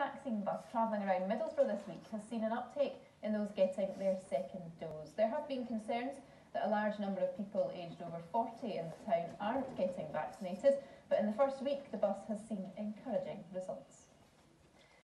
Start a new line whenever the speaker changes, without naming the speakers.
vaccine bus travelling around Middlesbrough this week has seen an uptake in those getting their second dose. There have been concerns that a large number of people aged over 40 in the town aren't getting vaccinated, but in the first week the bus has seen encouraging.